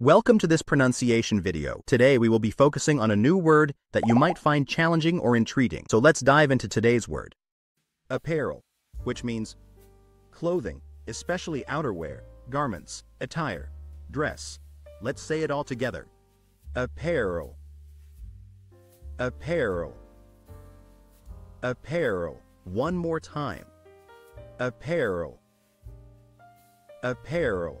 Welcome to this pronunciation video. Today we will be focusing on a new word that you might find challenging or intriguing. So let's dive into today's word. Apparel, which means clothing, especially outerwear, garments, attire, dress. Let's say it all together. Apparel. Apparel. Apparel. One more time. Apparel. Apparel.